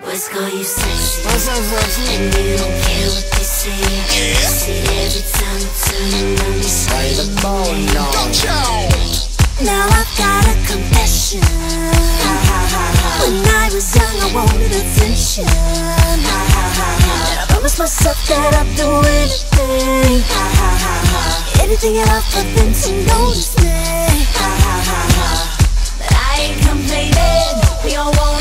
Boys call you sexy, What's up, sexy? and you don't care what they say. Yeah. See every time you turn around, you Play the bone, no. Now I've got a confession. When I was young, I wanted attention. And I promised myself that I'd do anything. Anything at all for them to notice me. But I ain't complaining. We all want.